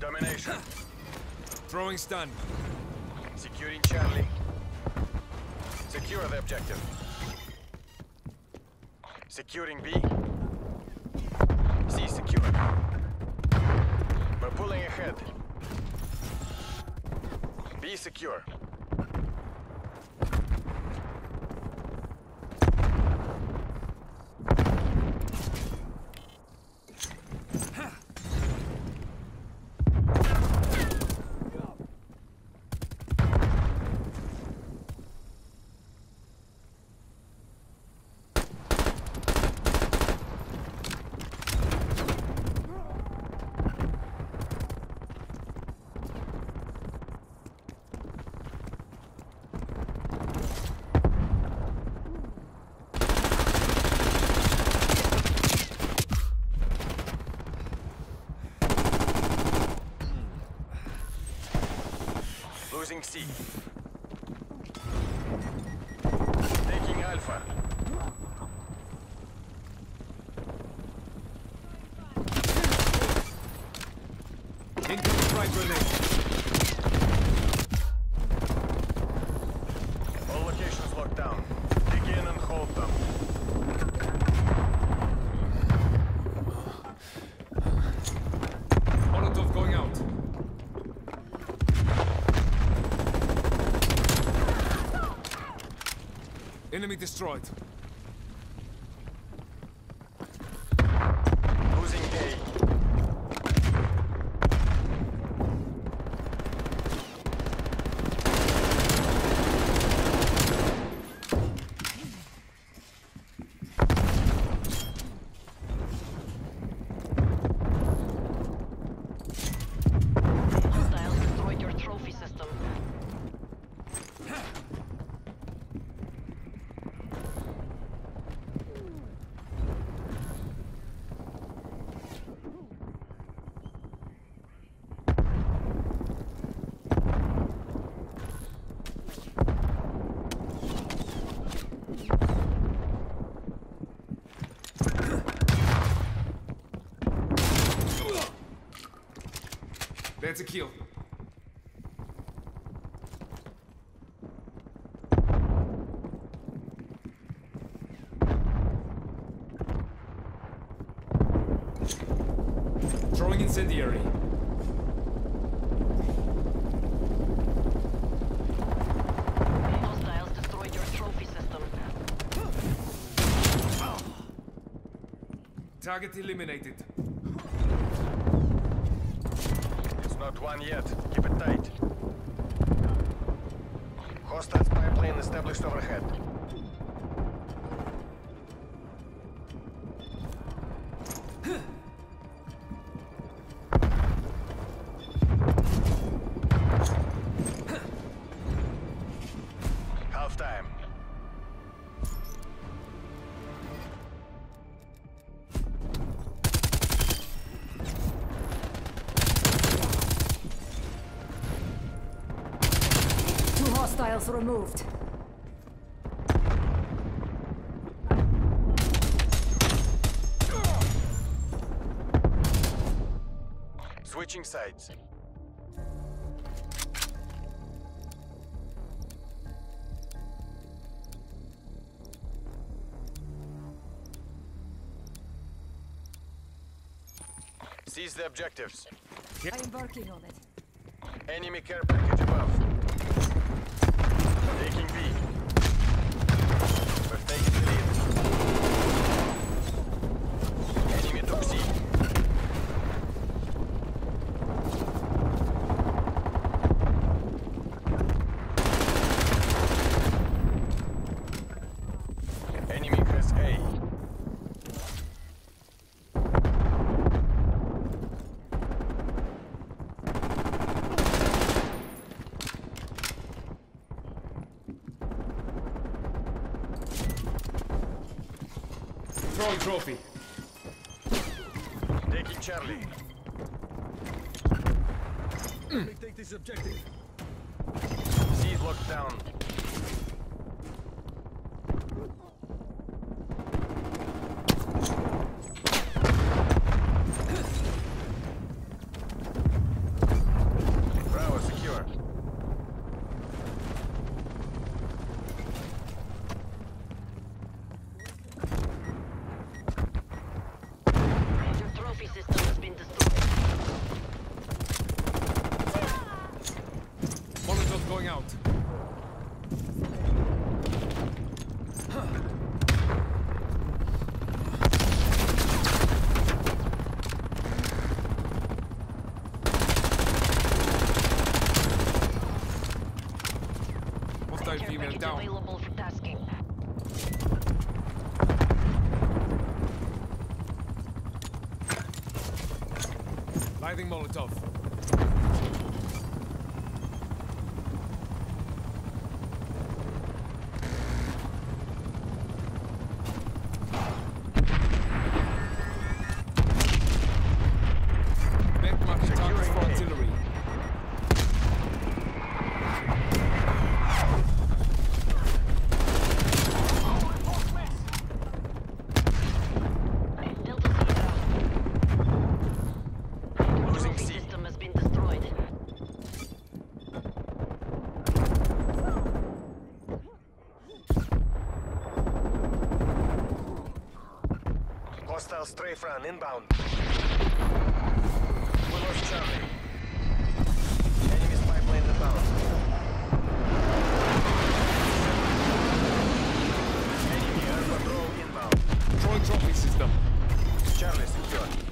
Domination. Throwing stun. Securing Charlie. Secure the objective. Securing B. C secure. We're pulling ahead. B secure. Losing C. Taking Alpha. Incoming frag grenade. Enemy destroyed. Losing A. Hostiles destroyed your trophy system. That's a kill. Throwing incendiary. Hostiles destroyed your trophy system. Target eliminated. Not one yet. Keep it tight. Hostile spy plane established overhead. Hostiles removed. Switching sides. Seize the objectives. I am working on it. Enemy care package above. Taking B. We're taking lead. Enemy took C. Enemy has A. Throwing trophy. Taking Charlie. Take this objective. C locked down. out. Hostile Care female package down. available for tasking. Lighting Molotov. Hostile strafe run inbound. We lost Charlie. Charlie secured.